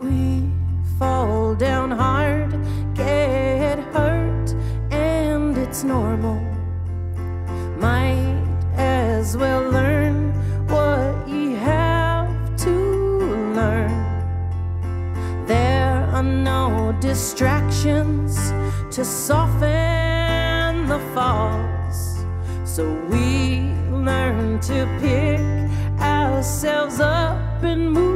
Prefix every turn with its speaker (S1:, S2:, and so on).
S1: We fall down hard, get hurt, and it's normal. Might as well learn what ye have to learn. There are no distractions to soften the falls. So we learn to pick ourselves up and move